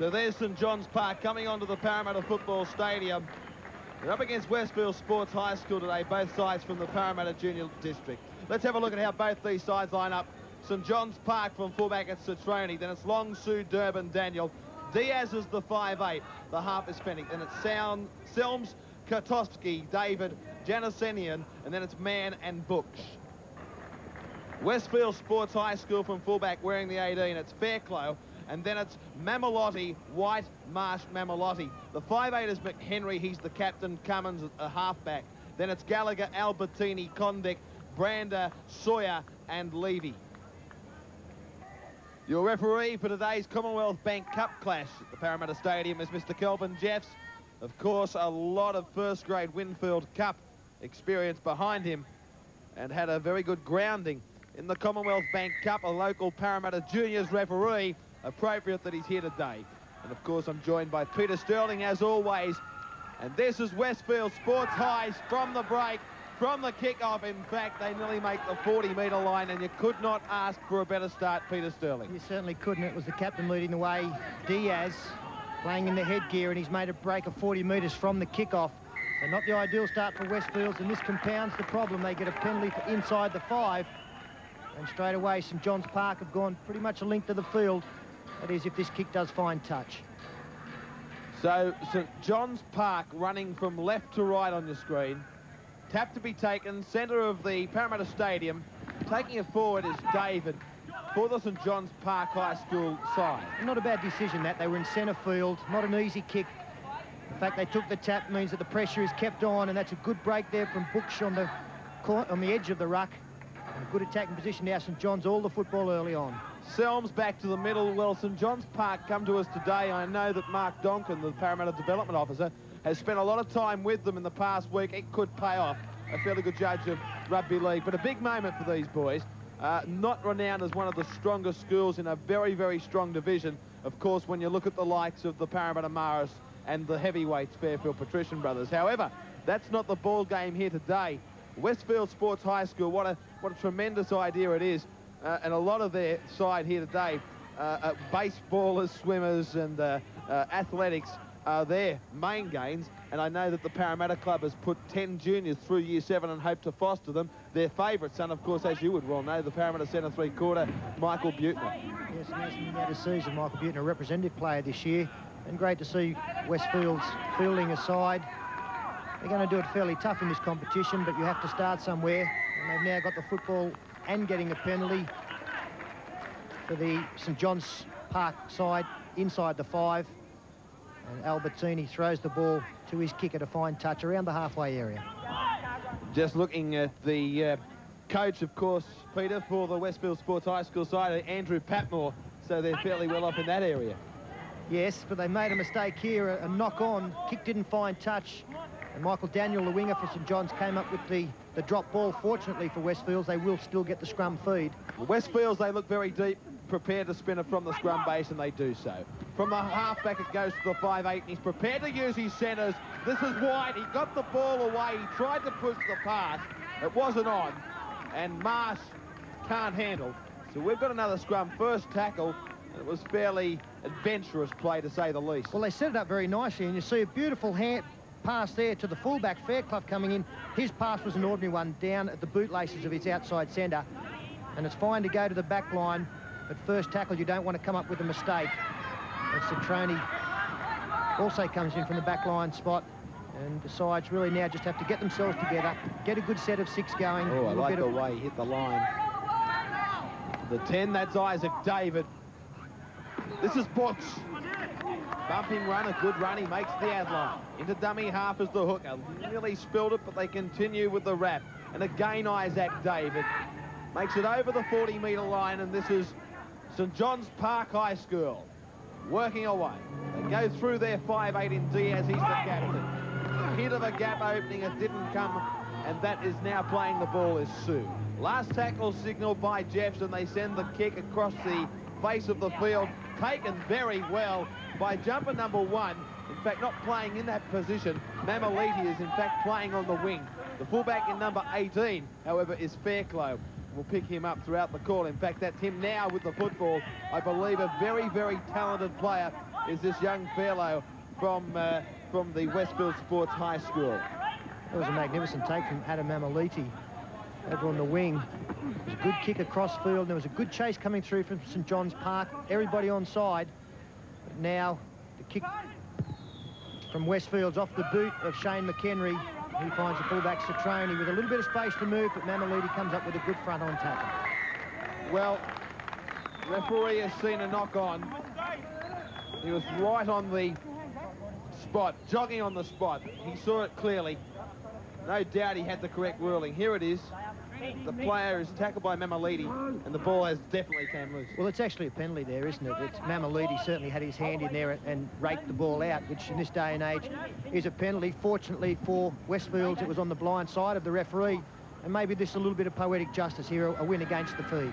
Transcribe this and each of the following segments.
So there's St John's Park coming onto the Parramatta Football Stadium. They're up against Westfield Sports High School today, both sides from the Parramatta Junior District. Let's have a look at how both these sides line up. St John's Park from fullback at Citroni, then it's Long Sue, Durbin, Daniel. Diaz is the 5'8", the half is Fennick. Then it's Sound, Selms, Kotowski, David, Janisenian, and then it's Mann and Books. Westfield Sports High School from fullback wearing the 18, it's Fairclough, and then it's Mamaliti, White, Marsh, Mamaliti. The 5'8 is McHenry, he's the captain, Cummins, a halfback. Then it's Gallagher, Albertini, Condick, Brander, Sawyer, and Levy. Your referee for today's Commonwealth Bank Cup clash at the Parramatta Stadium is Mr. Kelvin Jeffs. Of course, a lot of first-grade Winfield Cup experience behind him and had a very good grounding in the Commonwealth Bank Cup, a local Parramatta Juniors referee. Appropriate that he's here today. And of course, I'm joined by Peter Sterling, as always. And this is Westfield Sports Highs from the break from the kick-off. In fact, they nearly make the 40-metre line, and you could not ask for a better start, Peter Sterling. You certainly couldn't. It was the captain leading the way, Diaz, playing in the headgear, and he's made a break of 40 metres from the kick-off. So not the ideal start for Westfields, and this compounds the problem. They get a penalty for inside the five, and straight away, St John's Park have gone pretty much a length of the field. That is, if this kick does find touch. So St John's Park running from left to right on your screen. Tap to be taken, centre of the Parramatta Stadium. Taking it forward is David for the St John's Park High School side. Not a bad decision that. They were in centre field. Not an easy kick. The fact they took the tap means that the pressure is kept on, and that's a good break there from Books on the, on the edge of the ruck. And a good attacking position now. St John's all the football early on. Selms back to the middle. Well, John's Park come to us today. I know that Mark Donkin, the Parramatta Development Officer, has spent a lot of time with them in the past week. It could pay off. A fairly good judge of rugby league, but a big moment for these boys. Uh, not renowned as one of the strongest schools in a very, very strong division. Of course, when you look at the likes of the Parramatta Marist and the heavyweights Fairfield Patrician Brothers. However, that's not the ball game here today. Westfield Sports High School, what a, what a tremendous idea it is. Uh, and a lot of their side here today, uh, uh baseballers, swimmers, and uh, uh, athletics are their main gains. And I know that the Parramatta Club has put 10 juniors through year seven and hope to foster them. Their favourite son, of course, as you would well know, the Parramatta centre three-quarter, Michael Buettner. Yes, and out of season, Michael Buettner, a representative player this year. And great to see Westfield's fielding aside. They're going to do it fairly tough in this competition, but you have to start somewhere. And they've now got the football and getting a penalty for the St John's Park side inside the five. And Albertini throws the ball to his kicker to find touch around the halfway area. Just looking at the uh, coach, of course, Peter, for the Westfield Sports High School side, Andrew Patmore, so they're fairly well off in that area. Yes, but they made a mistake here, a, a knock-on. Kick didn't find touch. And Michael Daniel, the winger for St John's, came up with the, the drop ball. Fortunately for Westfields, they will still get the scrum feed. Westfields, they look very deep, prepared to spin it from the scrum base, and they do so. From the halfback, it goes to the 5'8", he's prepared to use his centres. This is White. He got the ball away. He tried to push the pass. It wasn't on. And Marsh can't handle. So we've got another scrum. First tackle. It was fairly adventurous play, to say the least. Well, they set it up very nicely, and you see a beautiful hand pass there to the fullback, Fairclough coming in. His pass was an ordinary one down at the bootlaces of his outside centre. And it's fine to go to the back line, but first tackle, you don't want to come up with a mistake. And Citroni also comes in from the back line spot and decides really now just have to get themselves together, get a good set of six going. Oh, I like the way he hit the line. The 10, that's Isaac David. This is Butch. Bumping run, a good run. He makes the ad line. Into dummy half as the hooker. Nearly spilled it, but they continue with the wrap. And again, Isaac David makes it over the 40-metre line, and this is St John's Park High School working away. They go through their 5-8 in Diaz. He's the captain. Hit of a gap opening. It didn't come, and that is now playing the ball is Sue. Last tackle signaled by Jeffson. They send the kick across the face of the field. Taken very well by jumper number one. In fact, not playing in that position. Mamaliti is, in fact, playing on the wing. The fullback in number 18, however, is Fairclough. We'll pick him up throughout the call. In fact, that's him now with the football. I believe a very, very talented player is this young fellow from, uh, from the Westfield Sports High School. That was a magnificent take from Adam Mamaliti over on the wing. It was a good kick across field. There was a good chase coming through from St John's Park. Everybody on side. Now the kick from Westfield's off the boot of Shane McHenry. He finds the fullback Citroni with a little bit of space to move, but Mamaliti comes up with a good front on tackle. Well, referee has seen a knock on. He was right on the spot, jogging on the spot. He saw it clearly. No doubt he had the correct ruling. Here it is. The player is tackled by Mamaliti, and the ball has definitely came loose. Well, it's actually a penalty there, isn't it? It's Mamaliti certainly had his hand in there and, raked the ball out, which in this day and age is a penalty. Fortunately for Westfields, it was on the blind side of the referee, and maybe this is a little bit of poetic justice here, a win against the feed.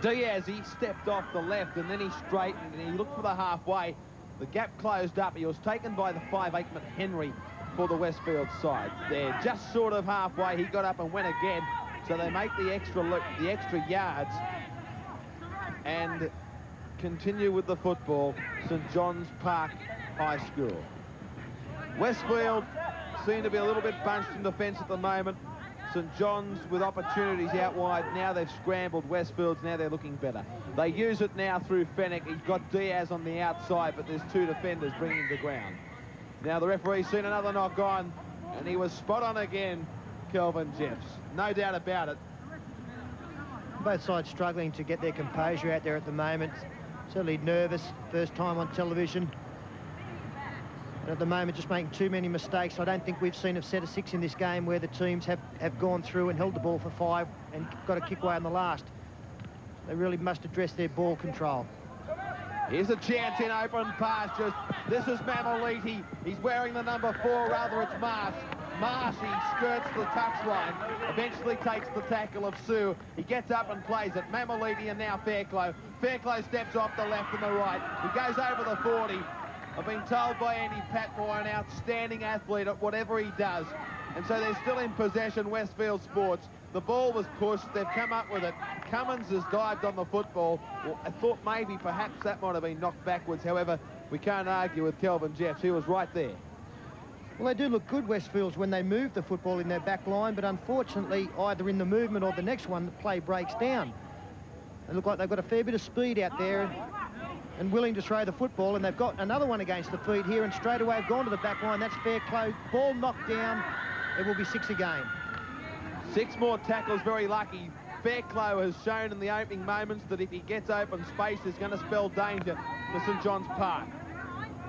Diaz, he stepped off the left, and then he straightened, and he looked for the halfway. The gap closed up. He was taken by the 5'8 Henry for the Westfield side. There, just short of halfway, he got up and went again. So they make the extra look, the extra yards and continue with the football, St John's Park High School. Westfield seem to be a little bit bunched in defence at the moment. St John's with opportunities out wide. Now they've scrambled Westfields. Now they're looking better. They use it now through Fennick. He's got Diaz on the outside, but there's two defenders bringing to ground. Now the referee's seen another knock on, and he was spot on again Kelvin Jeffs. No doubt about it. Both sides struggling to get their composure out there at the moment. Certainly nervous, first time on television. And at the moment, just making too many mistakes. I don't think we've seen a set of six in this game where the teams have, have gone through and held the ball for five and got a kick away on the last. They really must address their ball control. Here's a chance in open pastures. This is Mamaliti. He's wearing the number four, rather it's Marsh. Marshy skirts the touchline, eventually takes the tackle of Sue. He gets up and plays it. Mamaliti and now Fairclough. Fairclough steps off the left and the right. He goes over the 40. I've been told by Andy Patmore, an outstanding athlete at whatever he does. And so they're still in possession, Westfield Sports. The ball was pushed. They've come up with it. Cummins has dived on the football. Well, I thought maybe perhaps that might have been knocked backwards. However, we can't argue with Kelvin Jeffs. He was right there. Well, they do look good, Westfields, when they move the football in their back line, but unfortunately, either in the movement or the next one, the play breaks down. They look like they've got a fair bit of speed out there and, willing to throw the football, and they've got another one against the feet here, and straight away have gone to the back line. That's Fairclough. Ball knocked down. It will be six again. Six more tackles, very lucky. Fairclough has shown in the opening moments that if he gets open space, is going to spell danger for St John's Park.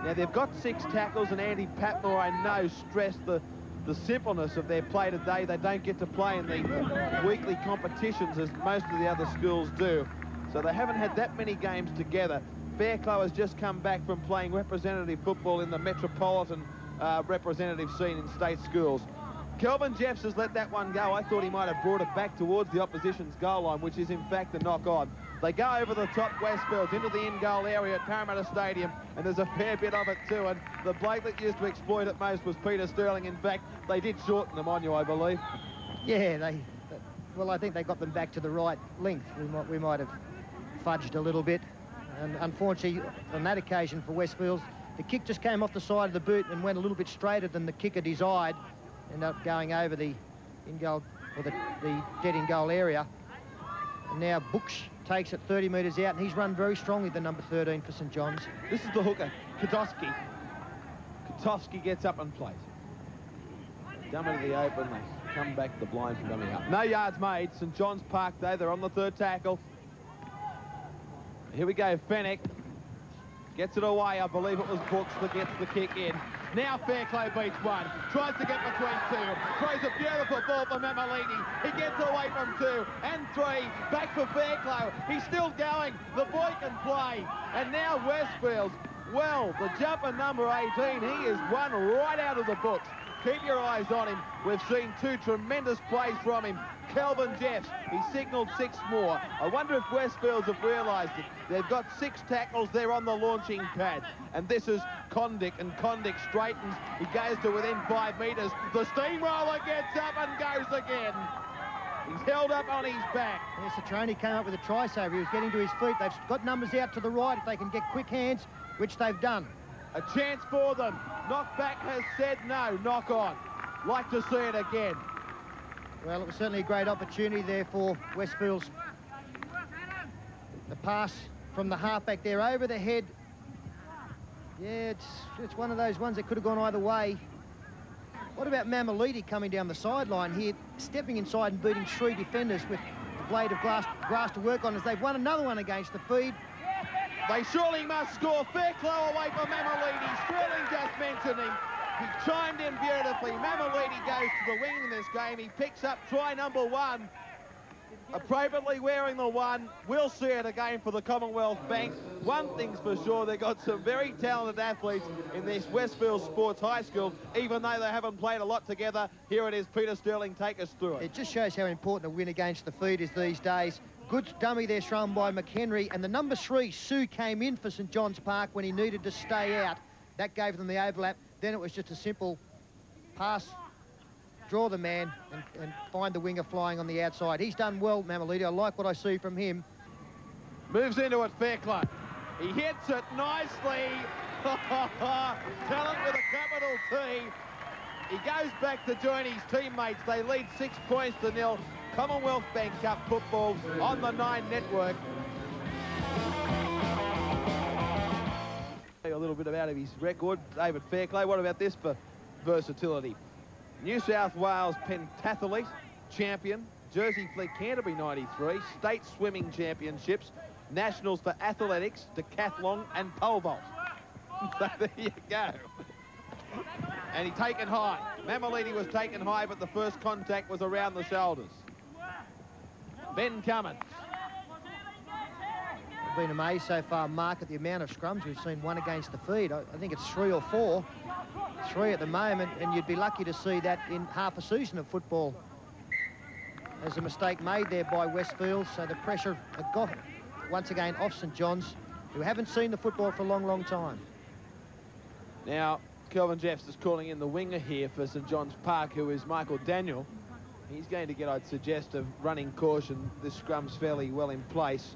Now, they've got six tackles, and Andy Patmore, I know, stressed the, the simpleness of their play today. They don't get to play in the weekly competitions as most of the other schools do. So they haven't had that many games together. Fairclough has just come back from playing representative football in the metropolitan uh, representative scene in state schools. Kelvin Jeffs has let that one go. I thought he might have brought it back towards the opposition's goal line, which is in fact the knock on. They go over the top Westfields into the in-goal area at Parramatta Stadium, and there's a fair bit of it too. And the bloke that used to exploit it most was Peter Sterling. In fact, they did shorten them on you, I believe. Yeah, they. Well, I think they got them back to the right length. We might, we might have fudged a little bit. And unfortunately, on that occasion for Westfields, the kick just came off the side of the boot and went a little bit straighter than the kicker desired. Ended up going over the in-goal, or the, the dead in-goal area. And now Books takes it 30 metres out, and he's run very strongly, the number 13 for St John's. This is the hooker, Kotowski. Kotowski gets up and plays. Dumb into the open, they come back the blind from coming up. No yards made, St John's Park though, they're on the third tackle. Here we go, Fennick. Gets it away, I believe it was Brooks that gets the kick in. Now Fairclough beats one. Tries to get between two. Throws a beautiful ball for Mamaliti. He gets away from two and three. Back for Fairclough. He's still going. The boy can play. And now Westfields. Well, the jumper number 18, he is one right out of the books. Keep your eyes on him. We've seen two tremendous plays from him. Kelvin Jeffs, he signalled six more. I wonder if Westfields have realised it. They've got six tackles there on the launching pad. And this is Condick, and Condick straightens. He goes to within five metres. The steamroller gets up and goes again. He's held up on his back. Yes, Citroni came up with a try saver. He was getting to his feet. They've got numbers out to the right if they can get quick hands, which they've done. A chance for them. Knockback has said no. Knock on. Like to see it again. Well, it was certainly a great opportunity there for Westfields. The pass from the halfback there over the head. Yeah, it's, it's one of those ones that could have gone either way. What about Mamaliti coming down the sideline here, stepping inside and beating three defenders with the blade of glass, grass to work on as they've won another one against the feed. They surely must score. Fairclough away from Mamaliti. Sterling just mentioned him. He chimed in beautifully. Mamaliti goes to the wing in this game. He picks up try number one appropriately wearing the one. We'll see it again for the Commonwealth Bank. One thing's for sure, they've got some very talented athletes in this Westfield Sports High School, even though they haven't played a lot together. Here it is, Peter Sterling, take us through it. It just shows how important a win against the feed is these days. Good dummy there thrown by McHenry, and the number three, Sue, came in for St John's Park when he needed to stay out. That gave them the overlap. Then it was just a simple pass draw the man and, and find the winger flying on the outside. He's done well, Mamaliti. I like what I see from him. Moves into it, Fairclough. He hits it nicely. Talent with a capital T. He goes back to join his teammates. They lead six points to nil. Commonwealth Bank Cup football on the Nine Network. A little bit about his record, David Fairclough. What about this for versatility? New South Wales pentathlete champion, Jersey Flegg Canterbury 93, state swimming championships, nationals for athletics, decathlon and pole vault. so there you go. And he taken high. Mamaliti was taken high, but the first contact was around the shoulders. Ben Cummins. I've been amazed so far, Mark, at the amount of scrums we've seen one against the feed. I, I think it's three or four three at the moment, and you'd be lucky to see that in half a season of football. There's a mistake made there by Westfield, so the pressure got once again off St John's, who haven't seen the football for a long, long time. Now, Kelvin Jeffs is calling in the winger here for St John's Park, who is Michael Daniel. He's going to get, I'd suggest, a running caution. This scrum's fairly well in place.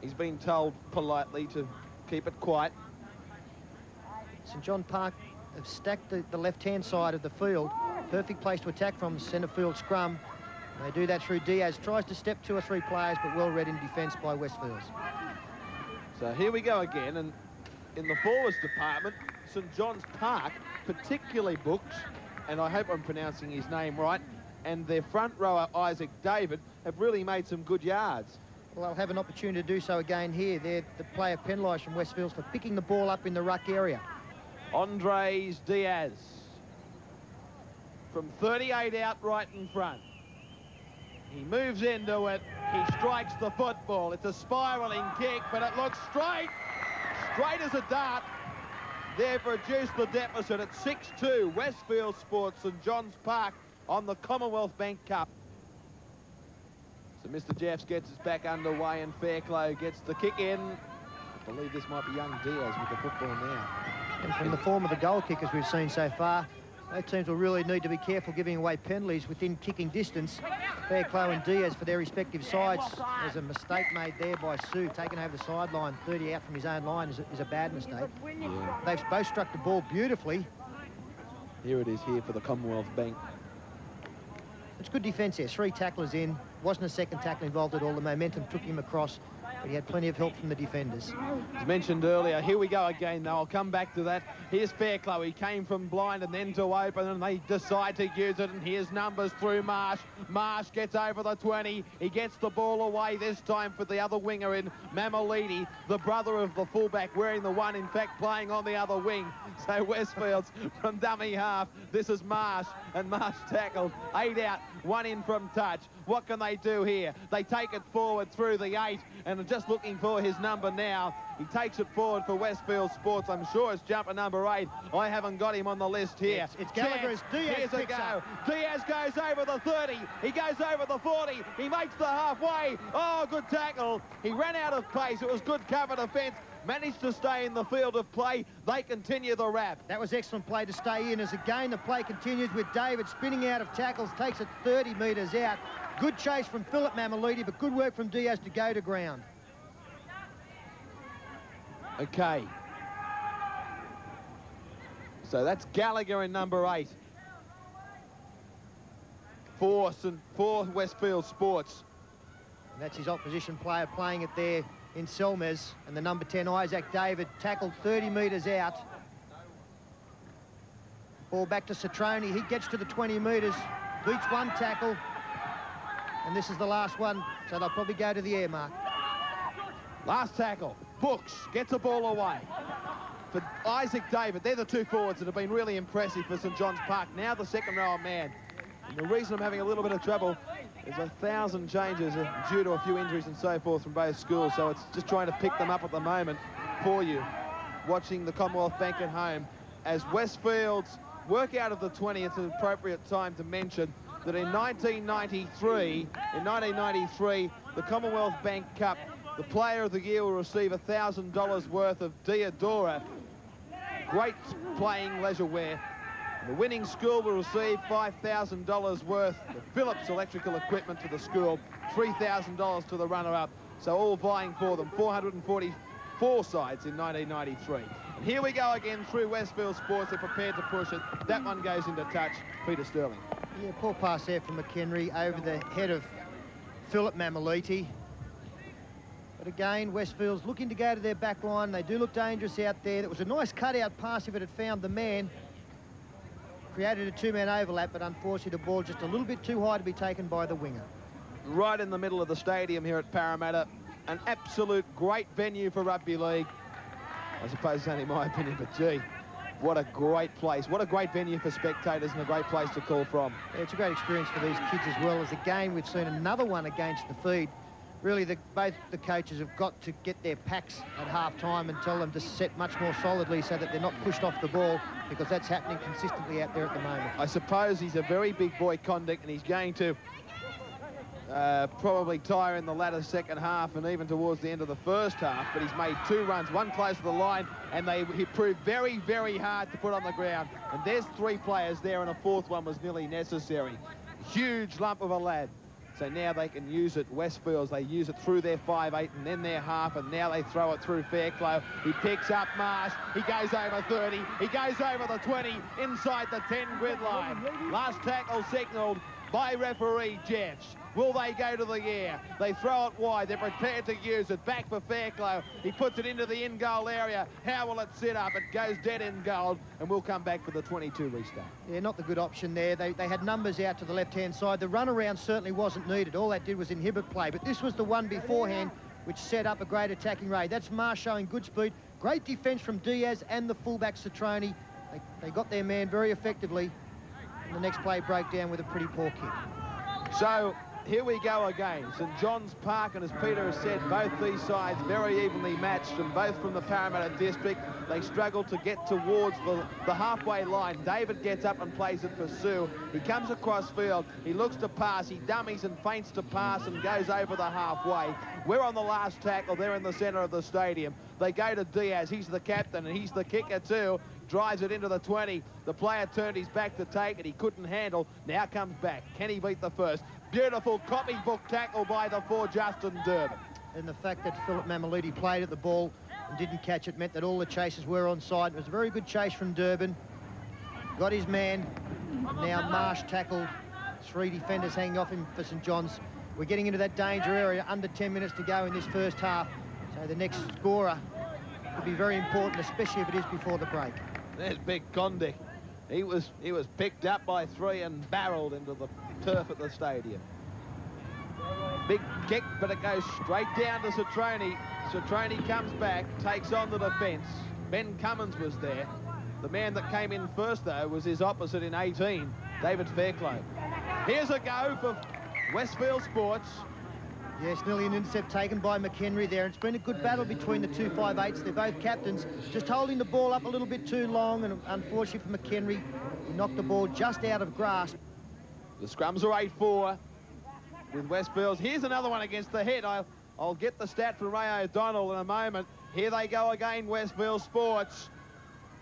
He's been told politely to keep it quiet. St John Park have stacked the, the left-hand side of the field. Perfect place to attack from centre field scrum. They do that through Diaz. Tries to step two or three players, but well read in defence by Westfields. So here we go again, and in the forwards department, St John's Park particularly books, and I hope I'm pronouncing his name right, and their front rower, Isaac David, have really made some good yards. Well, they'll have an opportunity to do so again here. They're the player penalised from Westfields for picking the ball up in the ruck area. Andres Diaz from 38 out right in front. He moves into it. He strikes the football. It's a spiralling kick, but it looks straight. Straight as a dart. They've reduced the deficit at 6-2. Westfield Sports and John's Park on the Commonwealth Bank Cup. So Mr. Jeffs gets us back underway and Fairclough gets the kick in. I believe this might be young Diaz with the football now. And from the form of the goal kickers we've seen so far, both teams will really need to be careful giving away penalties within kicking distance. Fairclough and Diaz for their respective sides. There's a mistake made there by Sue, taken over the sideline, 30 out from his own line is a, is a bad mistake. Yeah. They've both struck the ball beautifully. Here it is here for the Commonwealth Bank. It's good defence there, three tacklers in. Wasn't a second tackle involved at all. The momentum took him across but he had plenty of help from the defenders. As mentioned earlier, here we go again, though. I'll come back to that. Here's Fairclough. He came from blind and then to open, and they decide to use it. And here's numbers through Marsh. Marsh gets over the 20. He gets the ball away this time for the other winger in Mamaliti, the brother of the fullback, wearing the one, in fact, playing on the other wing. So Westfields from dummy half. This is Marsh, and Marsh tackled. Eight out, one in from touch. What can they do here? They take it forward through the eight and are just looking for his number now. He takes it forward for Westfield Sports. I'm sure it's jumper number eight. I haven't got him on the list here. It's, it's Gallagher. Diaz Here's a go. Diaz goes over the 30. He goes over the 40. He makes the halfway. Oh, good tackle. He ran out of pace. It was good cover defence managed to stay in the field of play. They continue the wrap. That was excellent play to stay in as again the play continues with David spinning out of tackles, takes it 30 metres out. Good chase from Philip Mamaliti, but good work from Diaz to go to ground. Okay. So that's Gallagher in number eight. For, for Westfield Sports. And that's his opposition player playing it there in Selmes. And the number 10, Isaac David, tackled 30 metres out. Ball back to Citroni. He gets to the 20 metres, beats one tackle. And this is the last one, so they'll probably go to the air mark. Last tackle. Books gets the ball away. For Isaac David, they're the two forwards that have been really impressive for St John's Park. Now the second row of man. And the reason I'm having a little bit of trouble is a thousand changes due to a few injuries and so forth from both schools. So it's just trying to pick them up at the moment for you. Watching the Commonwealth Bank at home as Westfield's work out of the 20, it's an appropriate time to mention that in 1993, in 1993, the Commonwealth Bank Cup, the Player of the Year will receive $1,000 worth of Diadora. Great playing leisure wear. The winning school will receive $5,000 worth of Philips electrical equipment to the school, $3,000 to the runner-up. So all vying for them, 444 sides in 1993. And here we go again through Westfield Sports. They're prepared to push it. That one goes into touch. Peter Sterling. Yeah, poor pass there from McHenry over the head of Philip Mamaliti. But again, Westfield's looking to go to their back line. They do look dangerous out there. That was a nice cutout pass if it had found the man. Created a two-man overlap, but unfortunately the ball just a little bit too high to be taken by the winger. Right in the middle of the stadium here at Parramatta. An absolute great venue for rugby league. I suppose it's only my opinion, but gee, what a great place. What a great venue for spectators and a great place to call from. Yeah, it's a great experience for these kids as well as again we've seen another one against the feed. Really, the, both the coaches have got to get their packs at half time and tell them to set much more solidly so that they're not pushed off the ball because that's happening consistently out there at the moment. I suppose he's a very big boy Condic and he's going to uh, probably tire in the latter second half and even towards the end of the first half, but he's made two runs, one close to the line, and they he proved very, very hard to put on the ground. And there's three players there, and a fourth one was nearly necessary. Huge lump of a lad. So now they can use it, Westfields, they use it through their 5-8 and then their half, and now they throw it through Fairclough. He picks up Marsh, he goes over 30, he goes over the 20, inside the 10 grid line. Last tackle signalled by referee Jeffs. Will they go to the air? They throw it wide. They're prepared to use it. Back for Fairclough. He puts it into the in-goal area. How will it sit up? It goes dead in goal, and we'll come back for the 22 restart. Yeah, not the good option there. They, they had numbers out to the left-hand side. The runaround certainly wasn't needed. All that did was inhibit play, but this was the one beforehand which set up a great attacking raid. That's Marsh showing good speed. Great defence from Diaz and the fullback Citroni. They, they got their man very effectively. And the next play broke down with a pretty poor kick. So here we go again. St John's Park, and as Peter has said, both these sides very evenly matched, and both from the Parramatta district. They struggle to get towards the, the halfway line. David gets up and plays it for Sue. He comes across field. He looks to pass. He dummies and feints to pass and goes over the halfway. We're on the last tackle. They're in the centre of the stadium. They go to Diaz. He's the captain, and he's the kicker too drives it into the 20. The player turned his back to take it. He couldn't handle. Now comes back. Can he beat the first? Beautiful copybook tackle by the four, Justin Durbin. And the fact that Philip Mamaliti played at the ball and didn't catch it meant that all the chases were on side. It was a very good chase from Durbin. Got his man. Now Marsh tackled. Three defenders hanging off him for St John's. We're getting into that danger area. Under 10 minutes to go in this first half. So the next scorer could be very important, especially if it is before the break. There's Big Condic. He was he was picked up by three and barreled into the turf at the stadium. Big kick, but it goes straight down to Citroni. Citroni comes back, takes on the defence. Ben Cummins was there. The man that came in first, though, was his opposite in 18, David Fairclough. Here's a go for Westfield Sports. Yes, nearly an intercept taken by McHenry there. It's been a good battle between the two 5'8s. They're both captains. Just holding the ball up a little bit too long, and unfortunately for McHenry, he knocked the ball just out of grasp. The scrums are 8-4 with Westfields. Here's another one against the head. I'll, I'll get the stat from Ray O'Donnell in a moment. Here they go again, Westfield Sports.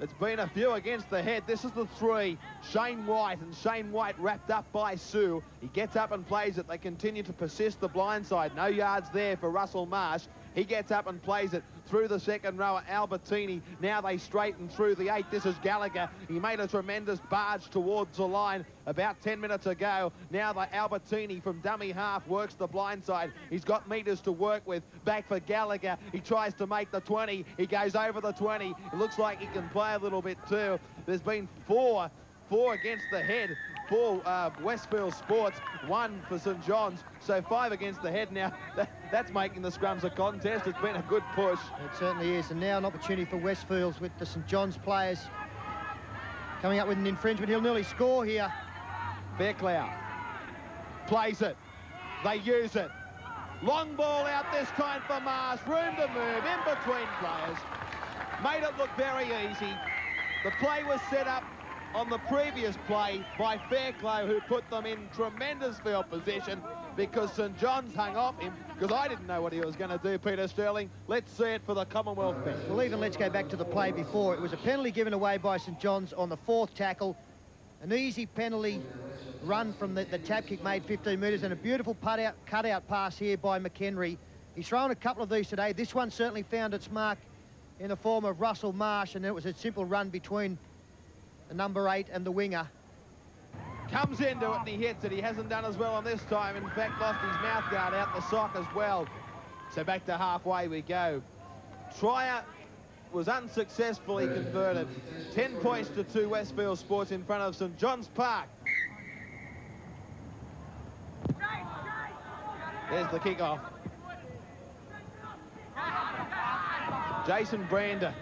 It's been a few against the head. This is the three. Shane White, and Shane White wrapped up by Sue. He gets up and plays it. They continue to persist the blind side. No yards there for Russell Marsh. He gets up and plays it through the second rower, Albertini. Now they straighten through the eight. This is Gallagher. He made a tremendous barge towards the line about 10 minutes ago. Now the Albertini from dummy half works the blind side. He's got meters to work with. Back for Gallagher. He tries to make the 20. He goes over the 20. It looks like he can play a little bit too. There's been four, four against the head for uh, Westfield Sports, one for St John's. So five against the head now. That, that's making the scrums a contest. It's been a good push. It certainly is. And now an opportunity for Westfields with the St John's players coming up with an infringement. He'll nearly score here. Fairclough plays it. They use it. Long ball out this time for Mars. Room to move in between players. Made it look very easy. The play was set up on the previous play by Fairclough, who put them in tremendous field position because St John's hung off him because I didn't know what he was going to do, Peter Sterling. Let's see it for the Commonwealth Bank. Well, even let's go back to the play before. It was a penalty given away by St John's on the fourth tackle. An easy penalty run from the, the tap kick made 15 metres and a beautiful put out, cut out pass here by McHenry. He's thrown a couple of these today. This one certainly found its mark in the form of Russell Marsh and it was a simple run between the number eight and the winger. Comes into it and he hits it. He hasn't done as well on this time. In fact, lost his mouth guard out the sock as well. So back to halfway we go. Trier was unsuccessfully converted. 10 points to 2 Westfield Sports in front of St John's Park. There's the kickoff. Jason Brander.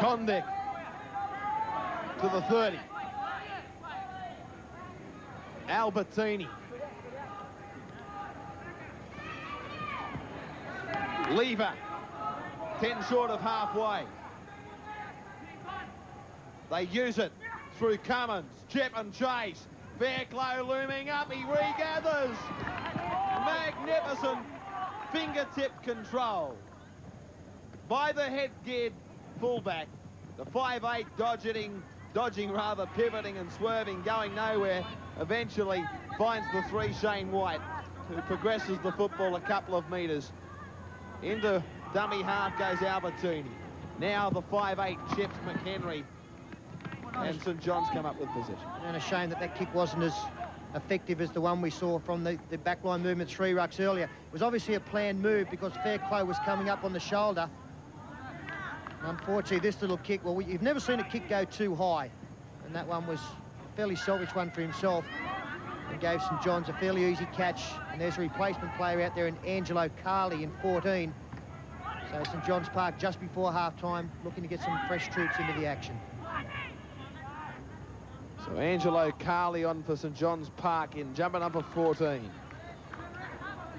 Condick to the 30. Albertini. Lever. 10 short of halfway. They use it through Cummins. Chip and chase. Fairclough looming up. He regathers. Magnificent fingertip control by the head-geared fullback. The 5'8 dodging, dodging rather, pivoting and swerving, going nowhere. Eventually finds the three Shane White, who progresses the football a couple of metres. Into dummy half goes Albertini. Now the 5'8 chips McHenry. And St John's come up with position. And a shame that that kick wasn't as effective as the one we saw from the, the backline movement three rucks earlier. It was obviously a planned move because Fairclough was coming up on the shoulder Unfortunately, this little kick, well, you've never seen a kick go too high. And that one was a fairly selfish one for himself. And gave St John's a fairly easy catch. And there's a replacement player out there in Angelo Carley in 14. So St John's Park just before half-time, looking to get some fresh troops into the action. So Angelo Carley on for St John's Park in jumper number 14.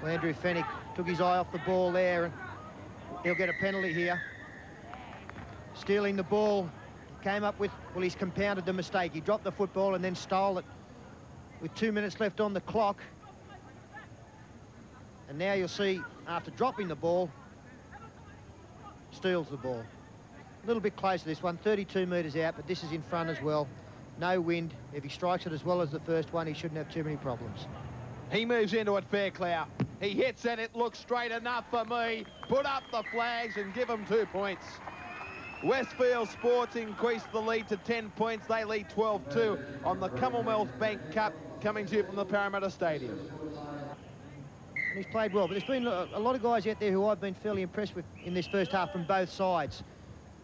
Well, Andrew Fennick took his eye off the ball there. and He'll get a penalty here stealing the ball. Came up with, well, he's compounded the mistake. He dropped the football and then stole it with two minutes left on the clock. And now you'll see, after dropping the ball, steals the ball. A little bit closer this one, 32 metres out, but this is in front as well. No wind. If he strikes it as well as the first one, he shouldn't have too many problems. He moves into it, Fairclough. He hits and it looks straight enough for me. Put up the flags and give him two points. Westfield Sports increased the lead to 10 points. They lead 12-2 on the Commonwealth Bank Cup coming to you from the Parramatta Stadium. He's played well, but there's been a lot of guys out there who I've been fairly impressed with in this first half from both sides.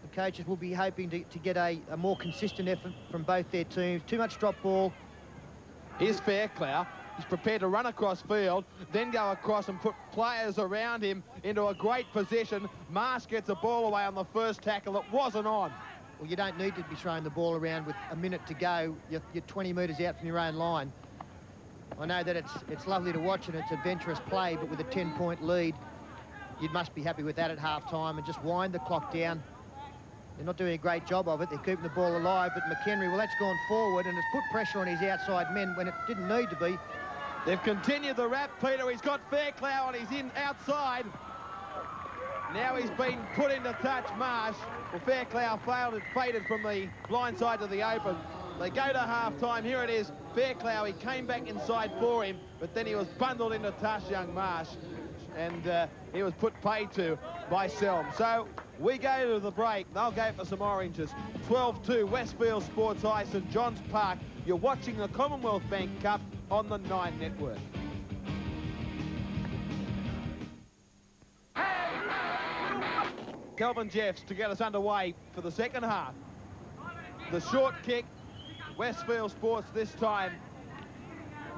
The coaches will be hoping to, to get a, a more consistent effort from both their teams. Too much drop ball. Here's Fairclough. He's prepared to run across field, then go across and put players around him into a great position. Marsh gets a ball away on the first tackle. It wasn't on. Well, you don't need to be throwing the ball around with a minute to go. You're, you're 20 metres out from your own line. I know that it's, it's lovely to watch and it's adventurous play, but with a 10-point lead, you must be happy with that at half-time and just wind the clock down. They're not doing a great job of it. They're keeping the ball alive, but McHenry, well, that's gone forward and it's put pressure on his outside men when it didn't need to be. They've continued the wrap, Peter. He's got Fairclough and he's in outside. Now he's been put into touch, Marsh. Well, Fairclough failed and faded from the blind side to the open. They go to half-time. Here it is. Fairclough, he came back inside for him, but then he was bundled into Tash Young Marsh, and uh, he was put pay to by Selm. So we go to the break. They'll go for some oranges. 12-2, Westfield Sports High, St John's Park. You're watching the Commonwealth Bank Cup on the Nine Network. Kelvin Jeffs to get us underway for the second half. The short kick, Westfield Sports this time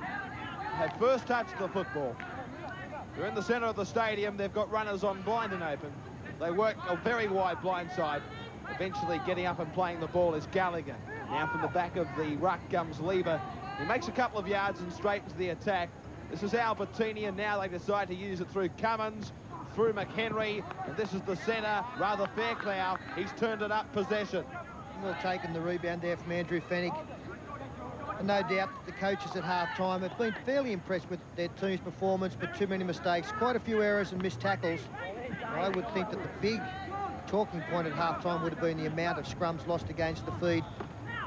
have first touched the football. They're in the centre of the stadium. They've got runners on blind and open. They work a very wide blind side. Eventually getting up and playing the ball is Gallagher. Now from the back of the ruck comes Lever. He makes a couple of yards and straightens the attack. This is Albertini, and now they decide to use it through Cummins through McHenry, and this is the centre, rather Fairclough. He's turned it up possession. Well taken the rebound there from Andrew Fennick. And no doubt the coaches at half-time have been fairly impressed with their team's performance, but too many mistakes, quite a few errors and missed tackles. I would think that the big talking point at half-time would have been the amount of scrums lost against the feed.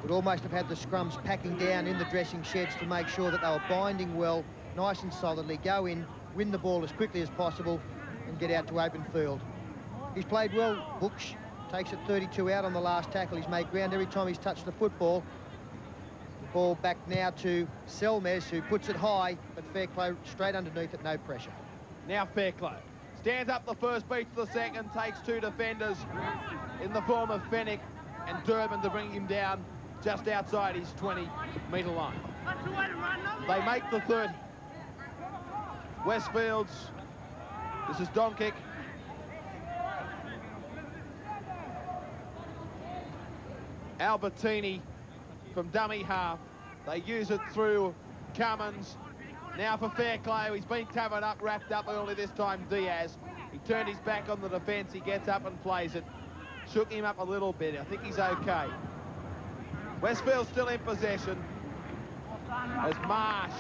Would almost have had the scrums packing down in the dressing sheds to make sure that they were binding well, nice and solidly, go in, win the ball as quickly as possible, and get out to open field. He's played well, Books. Takes it 32 out on the last tackle. He's made ground every time he's touched the football. The ball back now to Selmes, who puts it high, but Fairclough straight underneath it, no pressure. Now Fairclough. Stands up the first beat to the second, takes two defenders in the form of Fennick and Durbin to bring him down just outside his 20-metre line. They make the 30. Westfields this is Condick. Albertini from dummy half. They use it through Cummins. Now for Fairclough. He's been covered up, wrapped up early this time, Diaz. He turned his back on the defence. He gets up and plays it. Shook him up a little bit. I think he's okay. Westfield still in possession. As Marsh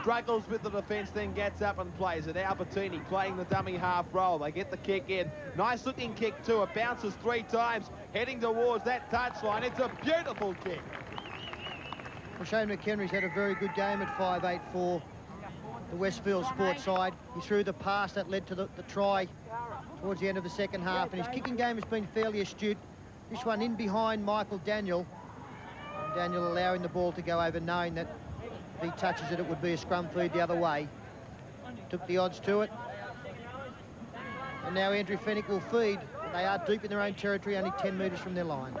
struggles with the defence, then gets up and plays it. Albertini playing the dummy half roll. They get the kick in. Nice looking kick too. It bounces three times, heading towards that touchline. It's a beautiful kick. Well, Shane McHenry's had a very good game at 5'8 for the Westfield sports side. He threw the pass that led to the, the try towards the end of the second half, and his kicking game has been fairly astute. This one in behind Michael Daniel. Daniel allowing the ball to go over, knowing that if he touches it, it would be a scrum feed the other way. Took the odds to it. And now Andrew Fennick will feed. They are deep in their own territory, only 10 metres from their line.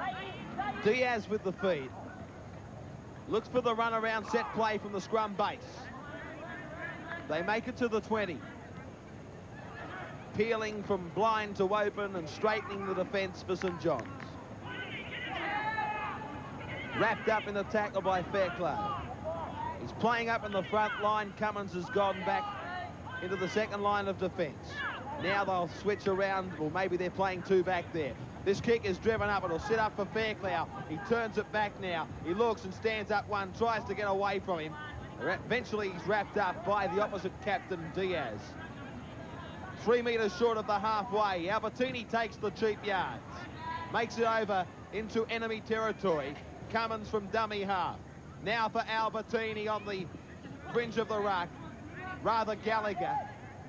Diaz with the feed. Looks for the run around set play from the scrum base. They make it to the 20. Peeling from blind to open and straightening the defence for St John's. Wrapped up in the tackle by Fairclough. He's playing up in the front line. Cummins has gone back into the second line of defence. Now they'll switch around, or maybe they're playing two back there. This kick is driven up. It'll sit up for Fairclough. He turns it back now. He looks and stands up one, tries to get away from him. Eventually, he's wrapped up by the opposite captain, Diaz. Three metres short of the halfway. Albertini takes the cheap yards. Makes it over into enemy territory. Cummins from dummy half. Now for Albertini on the fringe of the ruck. Rather Gallagher.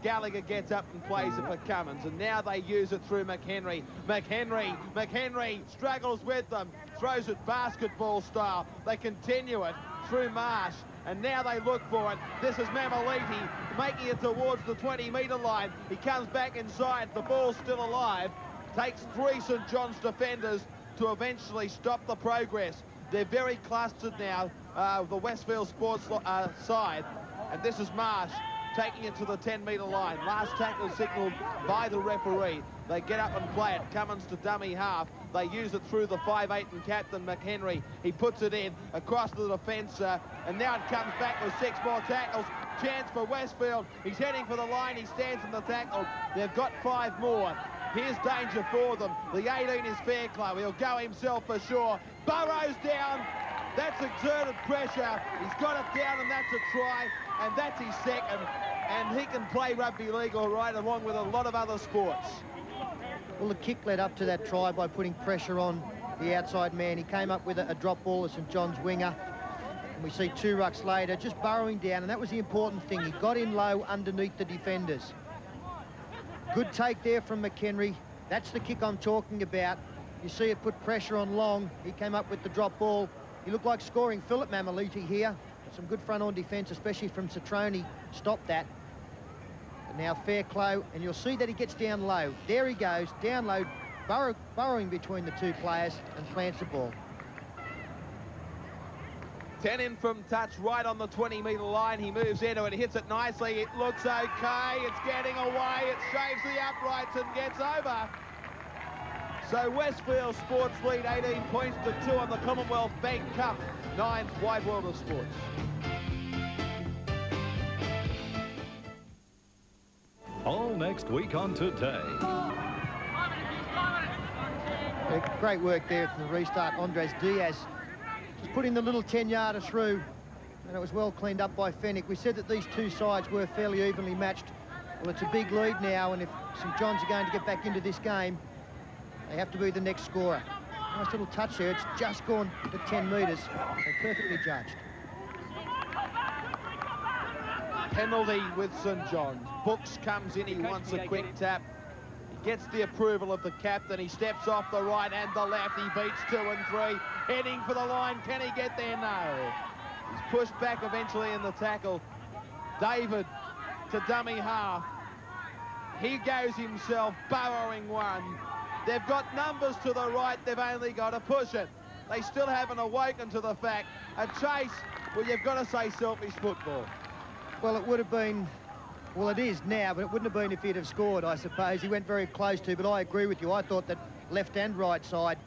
Gallagher gets up and plays it for Cummins, and now they use it through McHenry. McHenry, McHenry struggles with them, throws it basketball style. They continue it through Marsh, and now they look for it. This is Mamaliti making it towards the 20-metre line. He comes back inside, the ball's still alive. Takes three St John's defenders to eventually stop the progress. They're very clustered now, uh, the Westfield Sports uh, side. And this is Marsh taking it to the 10-metre line. Last tackle signalled by the referee. They get up and play it. Cummins to dummy half. They use it through the 5'8 and captain McHenry. He puts it in across the defence, uh, and now it comes back with six more tackles. Chance for Westfield. He's heading for the line. He stands in the tackle. They've got five more. Here's danger for them. The 18 is Fairclough. He'll go himself for sure. Burrows down. That's exerted pressure. He's got it down, and that's a try, and that's his second. And he can play rugby league all right, along with a lot of other sports. Well, the kick led up to that try by putting pressure on the outside man. He came up with a, a drop ball to St John's winger. And we see two rucks later just burrowing down, and that was the important thing. He got in low underneath the defenders. Good take there from McHenry. That's the kick I'm talking about. You see it put pressure on Long. He came up with the drop ball. He looked like scoring Philip Mamaliti here. Some good front-on defence, especially from Citroni. Stop that. Now Fairclough, and you'll see that he gets down low. There he goes, down low, burrow, burrowing between the two players and plants the ball. 10 in from touch right on the 20 metre line. He moves into it, hits it nicely. It looks okay. It's getting away. It shaves the uprights and gets over. So Westfield Sports lead 18 points to 2 on the Commonwealth Bank Cup. Nine's Wide World of Sports. All next week on Today. Yeah, great work there from the restart. Andres Diaz just putting the little 10-yarder through, and it was well cleaned up by Fennick. We said that these two sides were fairly evenly matched. Well, it's a big lead now, and if St John's are going to get back into this game, they have to be the next scorer. Nice little touch there. It's just gone to 10 metres. So perfectly judged. Penalty with St John's. Books comes in. He wants a quick tap. Gets the approval of the captain. He steps off the right and the left. He beats two and three. Heading for the line. Can he get there? No. He's pushed back eventually in the tackle. David to dummy half. He goes himself, burrowing one. They've got numbers to the right. They've only got to push it. They still haven't awakened to the fact. A chase, well, you've got to say selfish football. Well, it would have been, well, it is now, but it wouldn't have been if he'd have scored, I suppose. He went very close to, but I agree with you. I thought that left and right side,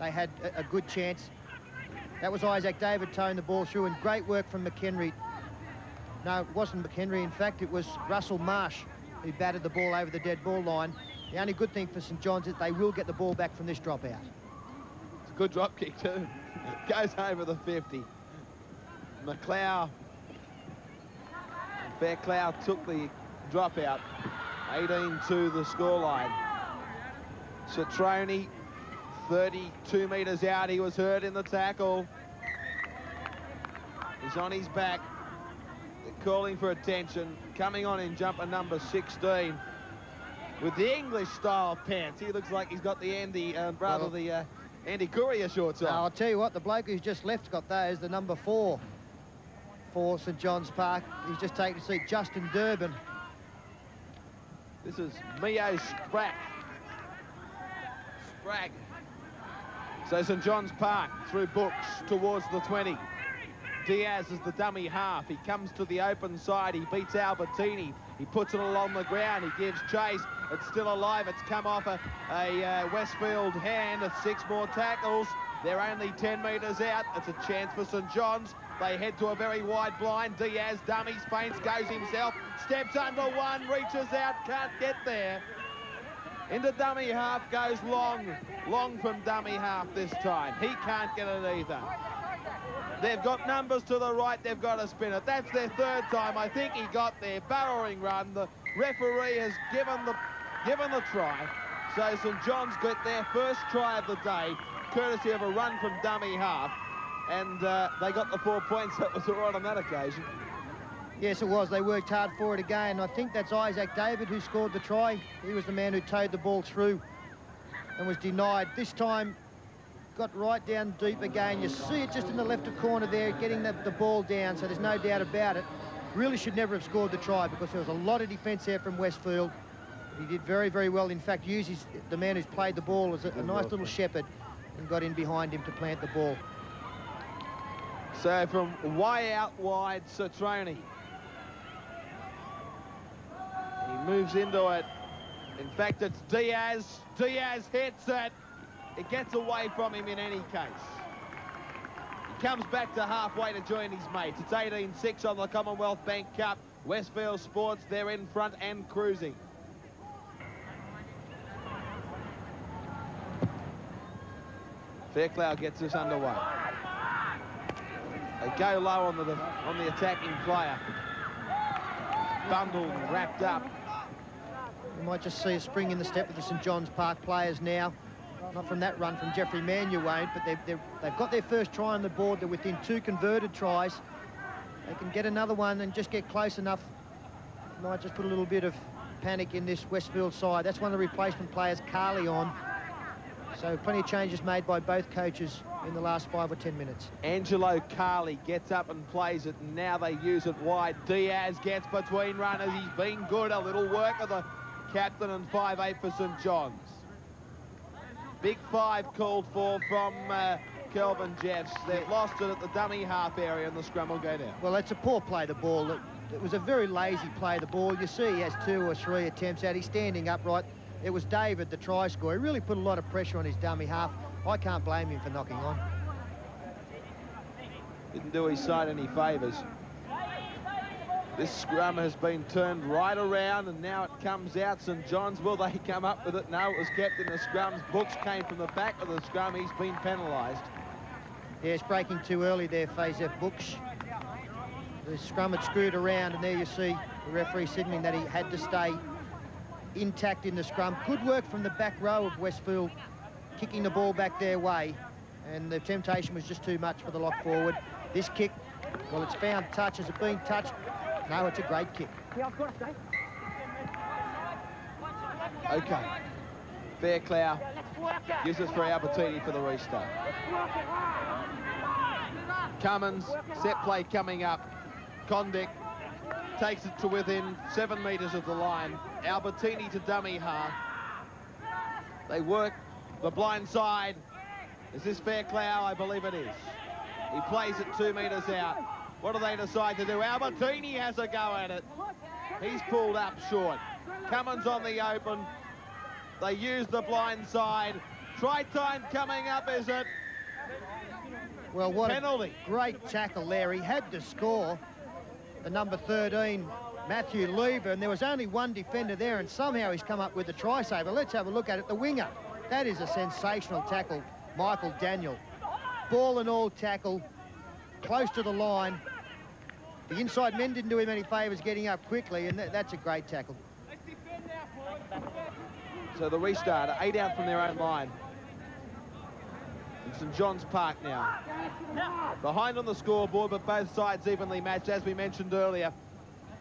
they had a, a good chance. That was Isaac David towing the ball through, and great work from McHenry. No, it wasn't McHenry. In fact, it was Russell Marsh who batted the ball over the dead ball line. The only good thing for St John's is they will get the ball back from this dropout. It's a good drop kick too. Goes over the 50. McLeod. Fairclough took the dropout. 18 to the scoreline. Citroni, 32 metres out. He was hurt in the tackle. He's on his back. They're calling for attention. Coming on in jumper number 16 with the English style pants. He looks like he's got the Andy, uh, rather Well, the uh, Andy Courier shorts on. Now, I'll tell you what, the bloke who's just left got those, the number four for St John's Park. He's just taken to see Justin Durbin. This is Mio Sprack. Sprack. So St John's Park through Books towards the 20. Diaz is the dummy half. He comes to the open side. He beats Albertini. He puts it along the ground. He gives chase. It's still alive. It's come off a, a uh, Westfield hand. It's six more tackles. They're only 10 metres out. It's a chance for St John's. They head to a very wide blind. Diaz dummies, feints, goes himself, steps under one, reaches out, can't get there. Into dummy half goes Long. Long from dummy half this time. He can't get it either. They've got numbers to the right. They've got to spin it. That's their third time. I think he got there. barrowing run. The referee has given the given the try. So St John's got their first try of the day, courtesy of a run from dummy half. And uh, they got the four points. That was all right on that occasion. Yes, it was. They worked hard for it again. I think that's Isaac David who scored the try. He was the man who towed the ball through and was denied. This time, got right down deep again. You see it just in the left of corner there, getting the, the ball down, so there's no doubt about it. Really should never have scored the try because there was a lot of defence there from Westfield. He did very, very well. In fact, uses the man who's played the ball as a, a nice little shepherd and got in behind him to plant the ball. So from way out wide, Citroni. He moves into it. In fact, it's Diaz. Diaz hits it. It gets away from him in any case. He comes back to halfway to join his mates. It's 18-6 on the Commonwealth Bank Cup. Westfield Sports, they're in front and cruising. Fairclough gets us underway. They go low on the on the attacking player. Bundled, and wrapped up. You might just see a spring in the step with the St John's Park players now. Not from that run from Jeffrey won't, but they've, they've, they've got their first try on the board. They're within two converted tries. They can get another one and just get close enough. Might just put a little bit of panic in this Westfield side. That's one of the replacement players, Carley, on. So plenty of changes made by both coaches in the last five or 10 minutes. Angelo Carley gets up and plays it, and now they use it wide. Diaz gets between runners. He's been good. A little work of the captain and 5-8 for St John's. Big five called for from uh, Kelvin Jeffs. They've lost it at the dummy half area, and the scrum will go down. Well, that's a poor play, the ball. It, it was a very lazy play, the ball. You see he has two or three attempts out. He's standing upright. It was David, the try scorer. He really put a lot of pressure on his dummy half. I can't blame him for knocking on. Didn't do his side any favours. This scrum has been turned right around and now it comes out. St John's, will they come up with it? No, it was kept in the scrums. Books came from the back of the scrum. He's been penalised. Yeah, it's breaking too early there, Fazer Books. The scrum had screwed around and there you see the referee signaling that he had to stay intact in the scrum. Good work from the back row of Westfield, kicking the ball back their way. And the temptation was just too much for the lock forward. This kick, well, it's found touch. Is it being touched? No, it's a great kick. Okay. Fairclough gives us for Albertini for the restart. Cummins, set play coming up. Condick takes it to within seven metres of the line. Albertini to dummy half. They work the blind side. Is this Fairclough? I believe it is. He plays it two metres out. What do they decide to do? Albertini has a go at it. He's pulled up short. Cummins on the open. They use the blind side. Try time coming up, is it? Well, what Penalty. a great tackle there. He had to score. The number 13, Matthew Lever, and there was only one defender there, and somehow he's come up with the try saver. Let's have a look at it. The winger. That is a sensational tackle, Michael Daniel. Ball and all tackle, close to the line. The inside men didn't do him any favours getting up quickly, and that, that's a great tackle. So the restart, eight out from their own line. In St John's Park now. Behind on the scoreboard, but both sides evenly matched, as we mentioned earlier.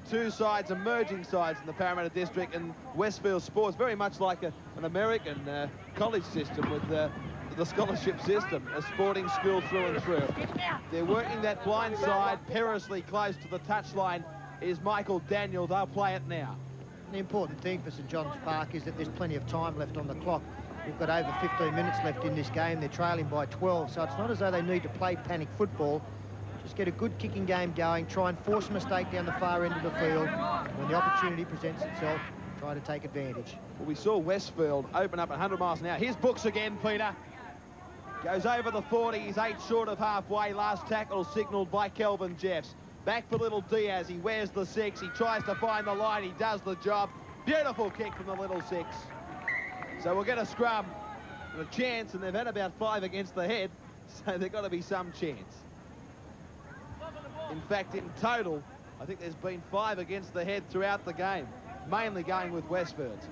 Two sides, emerging sides in the Parramatta District, and Westfield Sports, very much like a, an American uh, college system with uh, the scholarship system, a sporting school through and through. They're working that blind side perilously close to the touchline is Michael Daniel. They'll play it now. The important thing for St John's Park is that there's plenty of time left on the clock. We've got over 15 minutes left in this game. They're trailing by 12, so it's not as though they need to play panic football. Just get a good kicking game going, try and force a mistake down the far end of the field. When the opportunity presents itself, try to take advantage. Well, we saw Westfield open up 100 miles an hour. Here's Books again, Peter. Goes over the 40. He's eight short of halfway. Last tackle signalled by Kelvin Jeffs. Back for little Diaz. He wears the six. He tries to find the line. He does the job. Beautiful kick from the little six. So we'll get a scrum and a chance, and they've had about five against the head, so there's got to be some chance. In fact, in total, I think there's been five against the head throughout the game, mainly going with Westfields.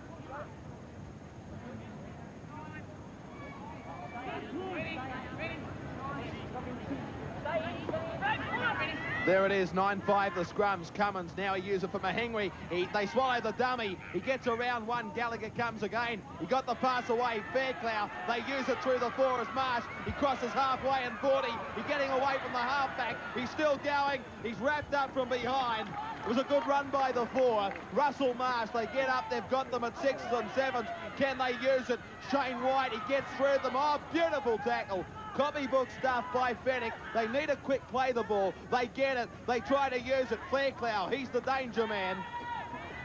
There it is, 9-5, the scrums. Cummins, now he uses it for McHenry. He, they swallow the dummy. He gets around one. Gallagher comes again. He got the pass away. Fairclough, they use it through the four Forest Marsh. He crosses halfway and 40. He's getting away from the halfback. He's still going. He's wrapped up from behind. It was a good run by the four. Russell Marsh, they get up. They've got them at sixes and sevens. Can they use it? Shane White, he gets through them. Oh, beautiful tackle. Copybook stuff by Fennick. They need a quick play the ball. They get it. They try to use it. Fairclough, he's the danger man.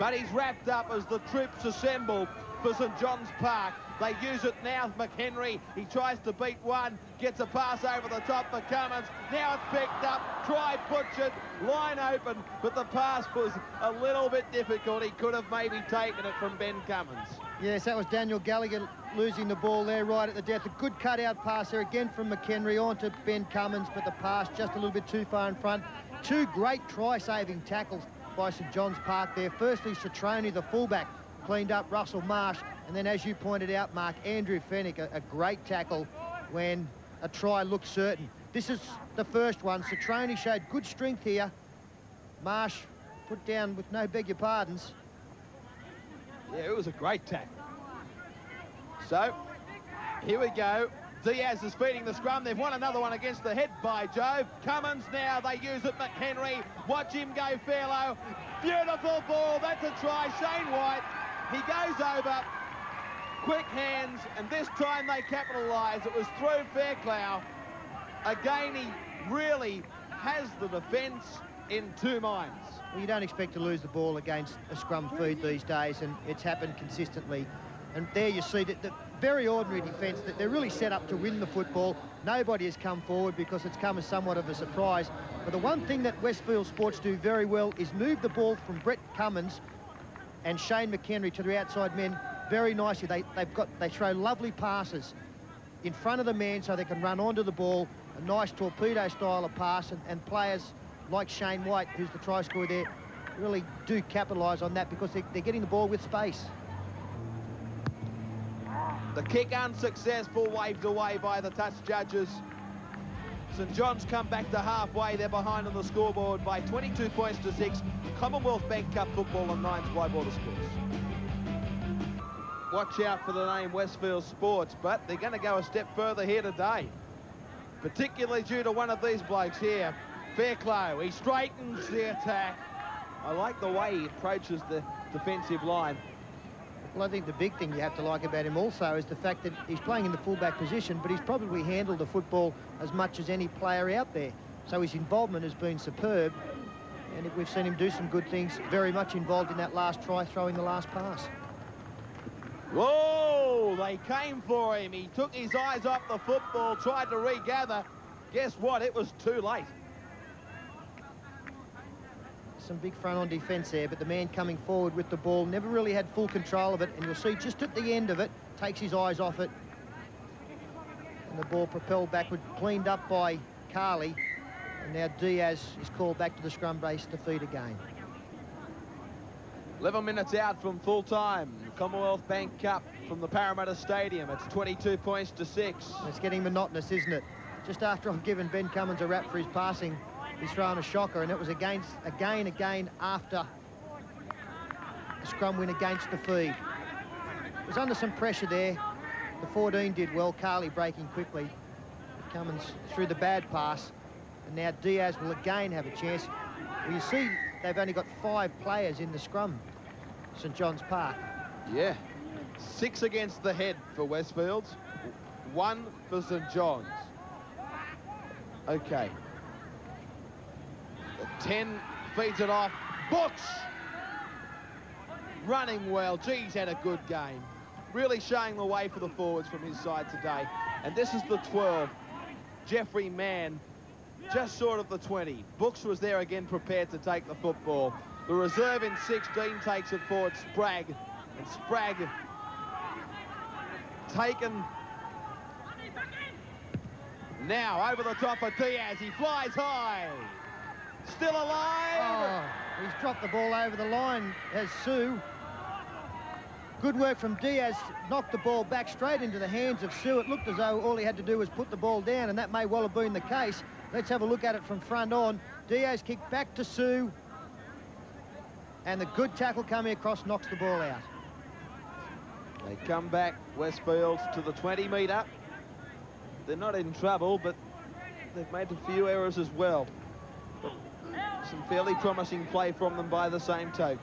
But he's wrapped up as the troops assemble for St John's Park. They use it now. McHenry, he tries to beat one, gets a pass over the top for Cummins. Now it's picked up. Try butchered, line open, but the pass was a little bit difficult. He could have maybe taken it from Ben Cummins. Yes, that was Daniel Gallagher losing the ball there right at the death. A good cutout pass there again from McHenry onto Ben Cummins, but the pass just a little bit too far in front. Two great try-saving tackles by St John's Park there. Firstly, Citrone, the fullback, cleaned up Russell Marsh. And then, as you pointed out, Mark, Andrew Fennick, a, a great tackle when a try looked certain. This is the first one. Citroni showed good strength here. Marsh put down with no beg your pardons. Yeah, it was a great tackle. So, here we go. Diaz is feeding the scrum. They've won another one against the head by Jove. Cummins now, they use it. McHenry, watch him go Fairclough. Beautiful ball, that's a try. Shane White, he goes over. Quick hands, and this time they capitalise. It was through Fairclough. Again, he really has the defence in two minds. Well, you don't expect to lose the ball against a scrum feed these days, and it's happened consistently. And there you see that the very ordinary defence, that they're really set up to win the football. Nobody has come forward because it's come as somewhat of a surprise. But the one thing that Westfield Sports do very well is move the ball from Brett Cummins and Shane McHenry to the outside men very nicely. They, they've got, they throw lovely passes in front of the man so they can run onto the ball, a nice torpedo style of pass, and, and players like Shane White, who's the try scorer there, really do capitalise on that because they, they're getting the ball with space. The kick unsuccessful, waved away by the touch judges. St John's come back to halfway. They're behind on the scoreboard by 22 points to 6. Commonwealth Bank Cup football on Nines Water Sports. Watch out for the name Westfield Sports, but they're going to go a step further here today. Particularly due to one of these blokes here, Fairclough. He straightens the attack. I like the way he approaches the defensive line. Well, I think the big thing you have to like about him also is the fact that he's playing in the fullback position, but he's probably handled the football as much as any player out there. So his involvement has been superb, and we've seen him do some good things, very much involved in that last try, throwing the last pass. Whoa, they came for him. He took his eyes off the football, tried to regather. Guess what? It was too late some big front on defence there, but the man coming forward with the ball never really had full control of it, and you'll see just at the end of it, takes his eyes off it, and the ball propelled backward, cleaned up by Carley, and now Diaz is called back to the scrum base to feed again. 11 minutes out from full time. Commonwealth Bank Cup from the Parramatta Stadium. It's 22 points to 6. It's getting monotonous, isn't it? Just after I've given Ben Cummins a rap for his passing, he's thrown a shocker, and it was against again, again after the scrum win against the feed. It was under some pressure there. The 14 did well, Carly breaking quickly. Cummins through the bad pass, and now Diaz will again have a chance. Well, you see, they've only got five players in the scrum, St John's Park. Yeah, six against the head for Westfields, one for St John's. Okay, 10 feeds it off. Butch running well. Geez, had a good game. Really showing the way for the forwards from his side today. And this is the 12. Jeffrey Mann, just short of the 20. Books was there again prepared to take the football. The reserve in 16 takes it forward, Spragg. And Spragg taken now over the top of Diaz. He flies high. Still alive. Oh, he's dropped the ball over the line, has Sue. Good work from Diaz, knocked the ball back straight into the hands of Sue. It looked as though all he had to do was put the ball down, and that may well have been the case. Let's have a look at it from front on. Diaz kicked back to Sue, and the good tackle coming across knocks the ball out. They come back, Westfield, to the 20 metre. They're not in trouble, but they've made a few errors as well. Some fairly promising play from them by the same token.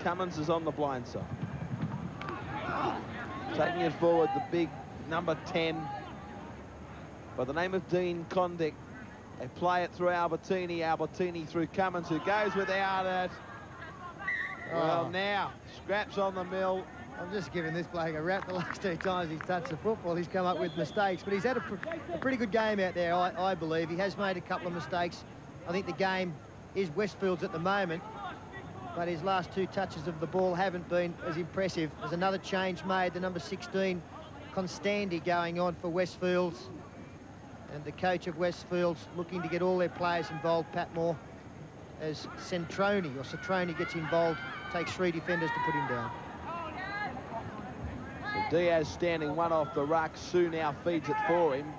Cummins is on the blind side. Taking it forward, the big number 10 by the name of Dean Condick. They play it through Albertini, Albertini through Cummins, who goes without it. Well, oh. now, scraps on the mill. I'm just giving this bloke a rap the last two times he's touched the football. He's come up with mistakes, but he's had a, pr a pretty good game out there, I, I believe. He has made a couple of mistakes. I think the game is Westfield's at the moment, but his last two touches of the ball haven't been as impressive. There's another change made, the number 16, Constandi going on for Westfields. And the coach of Westfields looking to get all their players involved, Pat Moore, as Centroni or Centroni gets involved, takes three defenders to put him down. Diaz standing one off the ruck. Sue now feeds it for him.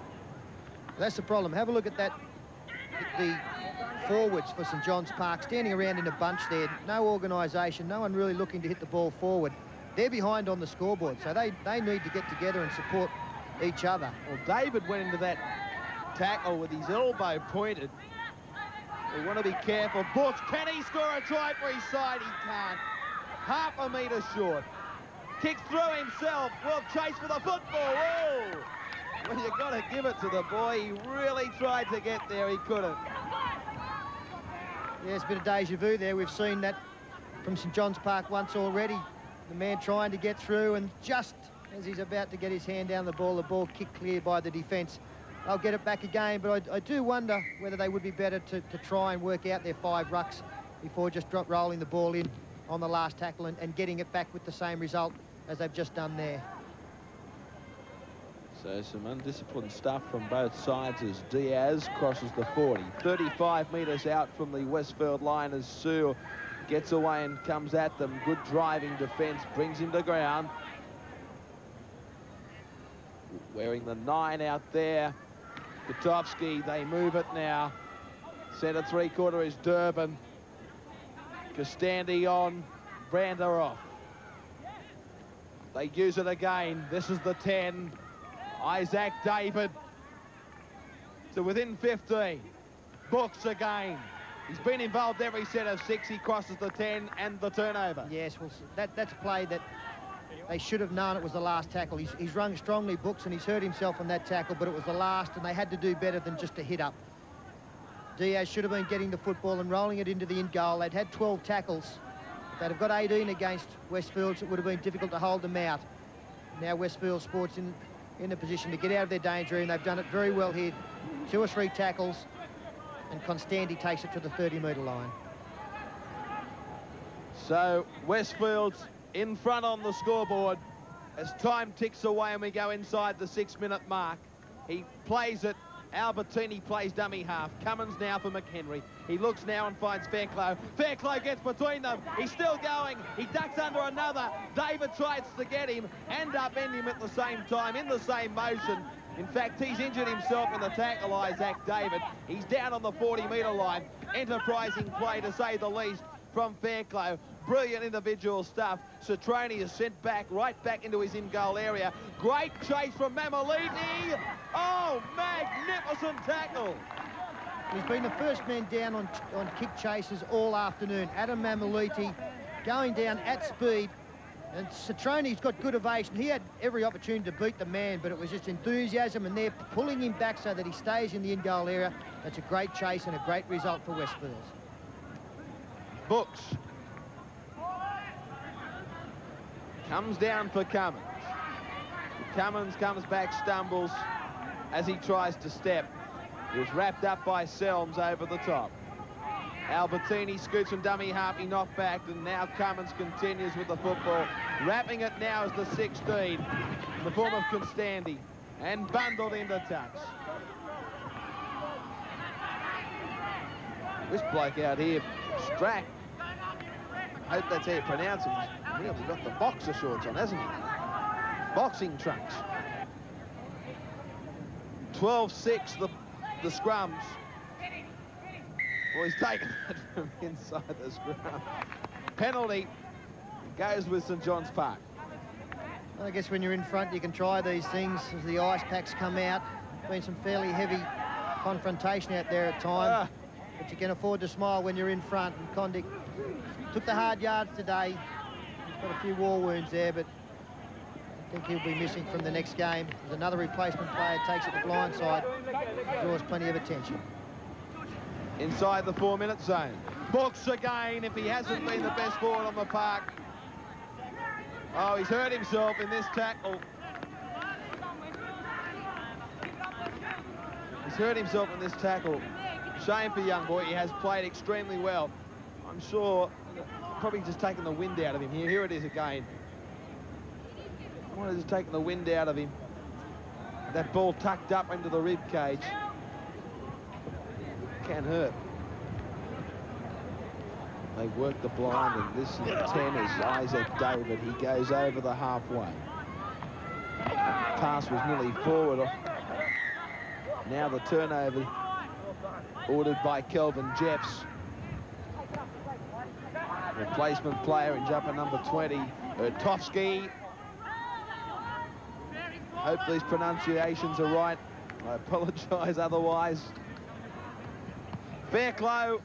That's the problem. Have a look at that. The forwards for St John's Park standing around in a bunch there. No organisation, no one really looking to hit the ball forward. They're behind on the scoreboard, so they, they need to get together and support each other. Well, David went into that tackle with his elbow pointed. We want to be careful. Bush, can he score a try for his side? He can't. Half a metre short. Kicks through himself. Well, chase for the football. Well, you've got to give it to the boy. He really tried to get there. He couldn't. Yeah, it's a bit of deja vu there. We've seen that from St John's Park once already. The man trying to get through and just as he's about to get his hand down the ball, the ball kicked clear by the defence. They'll get it back again, but I, I do wonder whether they would be better to, to, try and work out their five rucks before just drop rolling the ball in on the last tackle and, and getting it back with the same result as they've just done there. So some undisciplined stuff from both sides as Diaz crosses the 40. 35 metres out from the Westfield line as Sue gets away and comes at them. Good driving defence, brings him to ground. Wearing the nine out there. Kotowski, they move it now. Centre three-quarter is Durbin. Constandi on, Brander off. They use it again. This is the 10. Isaac David to within 15. Books again. He's been involved every set of six. He crosses the 10 and the turnover. Yes, well, that, that's a play that they should have known it was the last tackle. He's, he's rung strongly, Books, and he's hurt himself on that tackle, but it was the last, and they had to do better than just a hit up. Diaz should have been getting the football and rolling it into the in goal. They'd had 12 tackles. If they'd have got 18 against Westfields, it would have been difficult to hold them out. Now Westfield Sports in in a position to get out of their danger and they've done it very well here. Two or three tackles, and Constandi takes it to the 30-metre line. So Westfield's in front on the scoreboard as time ticks away and we go inside the six-minute mark. He plays it Albertini plays dummy half. Cummins now for McHenry. He looks now and finds Fairclough. Fairclough gets between them. He's still going. He ducks under another. David tries to get him and upend him at the same time in the same motion. In fact, he's injured himself in the tackle, Isaac David. He's down on the 40-metre line. Enterprising play, to say the least, from Fairclough. Brilliant individual stuff. Citroni is sent back, right back into his in-goal area. Great chase from Mamaliti. Oh, magnificent tackle. He's been the first man down on, on kick chases all afternoon. Adam Mamaliti going down at speed. And Citroni's got good evasion. He had every opportunity to beat the man, but it was just enthusiasm, and they're pulling him back so that he stays in the in-goal area. That's a great chase and a great result for Westfields. Books Comes down for Cummins. Cummins comes back, stumbles as he tries to step. He was wrapped up by Selms over the top. Albertini scoots from dummy half, he knocked back, and now Cummins continues with the football. Wrapping it now is the 16, in the form of Constandi, and bundled into touch. This bloke out here, Strack, I hope that's how you pronounce it. He's really got the boxer shorts on, hasn't he? Boxing trunks. 12-6, the, the scrums. Well, he's taken it from inside the scrum. Penalty goes with St John's Park. I guess when you're in front, you can try these things as the ice packs come out. Been some fairly heavy confrontation out there at times. Ah. But you can afford to smile when you're in front. And Condick Took the hard yards today. Got a few war wounds there, but I think he'll be missing from the next game. There's another replacement player, takes it to blind side, draws plenty of attention. Inside the four-minute zone. Books again if he hasn't been the best forward on the park. Oh, he's hurt himself in this tackle. He's hurt himself in this tackle. Shame for young boy. He has played extremely well. I'm sure probably just taking the wind out of him here. Here it is again. What is taking the wind out of him? That ball tucked up into the rib cage. Can hurt. They work the blind, and this is 10 is Isaac David. He goes over the halfway. pass was nearly forward. Now the turnover ordered by Kelvin Jeffs. Replacement player in jumper number 20, Ertovsky. Hope these pronunciations are right. I apologise otherwise. Fairclough.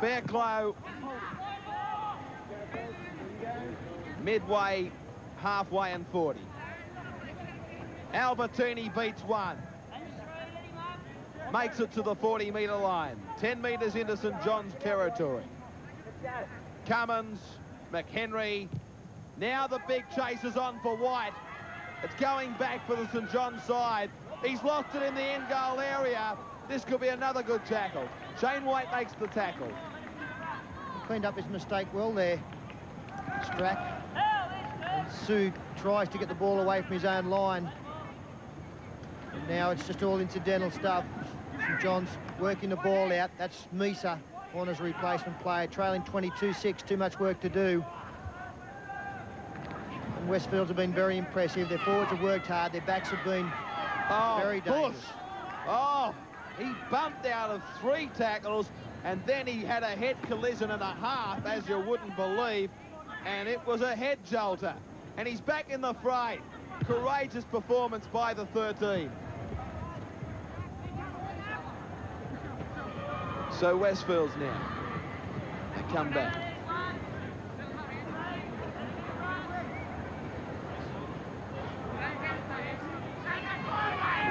Fairclough. Midway, halfway and 40. Albertini beats one. Makes it to the 40 metre line. 10 metres into St John's territory. Cummins, McHenry. Now the big chase is on for White. It's going back for the St John's side. He's lost it in the end goal area. This could be another good tackle. Shane White makes the tackle. He cleaned up his mistake well there, Strack. And Sue tries to get the ball away from his own line. And now it's just all incidental stuff. St John's working the ball out. That's Misa, Warner's replacement player, trailing 22-6, too much work to do. And Westfields have been very impressive. Their forwards have worked hard. Their backs have been Oh, very Bush. dangerous. Oh, he bumped out of three tackles and then he had a head collision and a half, as you wouldn't believe, and it was a head jolter. And he's back in the fray. Courageous performance by the 13. So Westfields now. Come back.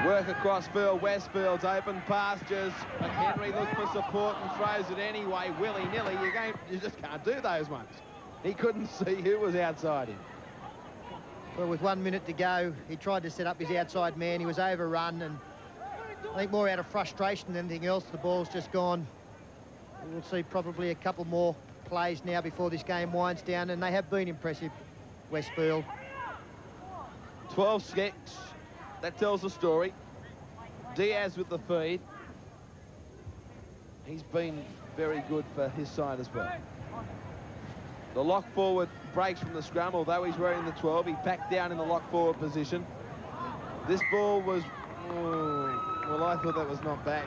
Work across field, Westfield's open pastures. McHenry looks for support and throws it anyway, willy-nilly. You, you just can't do those ones. He couldn't see who was outside him. Well, with one minute to go, he tried to set up his outside man. He was overrun, and I think more out of frustration than anything else, the ball's just gone. We'll see probably a couple more plays now before this game winds down, and they have been impressive, Westfield. 12-6. That tells the story. Diaz with the feed. He's been very good for his side as well. The lock forward breaks from the scrum, although he's wearing the 12. He backed down in the lock forward position. This ball was... oh, well, I thought that was not back.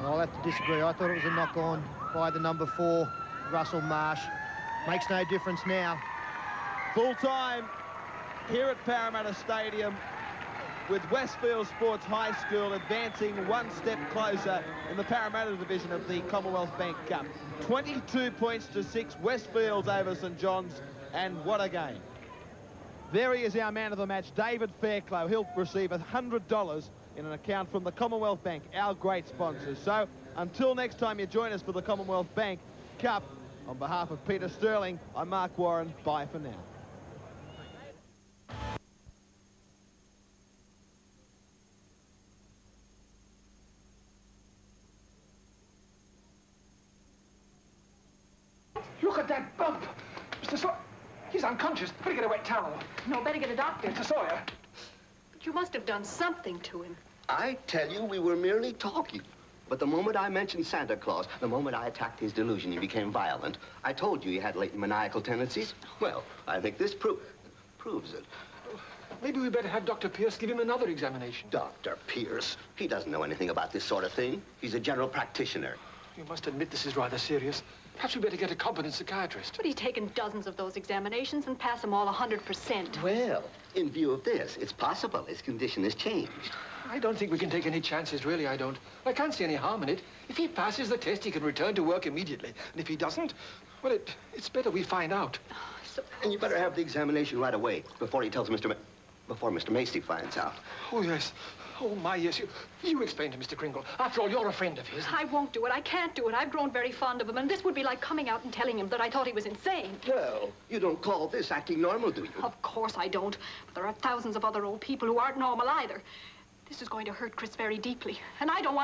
I'll have to disagree. I thought it was a knock-on by the number four, Russell Marsh. Makes no difference now. Full time here at Parramatta Stadium with Westfield Sports High School advancing one step closer in the Parramatta division of the Commonwealth Bank Cup. 22 points to six, Westfields over St John's, and what a game. There he is, our man of the match, David Fairclough. He'll receive $100 in an account from the Commonwealth Bank, our great sponsors. So until next time you join us for the Commonwealth Bank Cup, on behalf of Peter Sterling, I'm Mark Warren. Bye for now. Look at that bump. Mr. Sawyer, he's unconscious. Better get a wet towel. No, better get a doctor. Mr. Sawyer. But you must have done something to him. I tell you, we were merely talking. But the moment I mentioned Santa Claus, the moment I attacked his delusion, he became violent. I told you he had latent maniacal tendencies. Well, I think this pro proves it. Maybe we better have Dr. Pierce give him another examination. Dr. Pierce, he doesn't know anything about this sort of thing. He's a general practitioner. You must admit this is rather serious. Perhaps we better get a competent psychiatrist. But he's taken dozens of those examinations and passed them all 100%. Well, in view of this, it's possible his condition has changed. I don't think we can take any chances, really, I don't. I can't see any harm in it. If he passes the test, he can return to work immediately. And if he doesn't, well, it, it's better we find out. Ah, so, And you better have the examination right away, before he tells Mr. Ma before Mr. Macy finds out. Oh, yes. Oh, my, yes. You, you explain to Mr. Kringle. After all, you're a friend of his. I won't do it. I can't do it. I've grown very fond of him, and this would be like coming out and telling him that I thought he was insane. Well, you don't call this acting normal, do you? Of course I don't. But there are thousands of other old people who aren't normal either. This is going to hurt Chris very deeply, and I don't want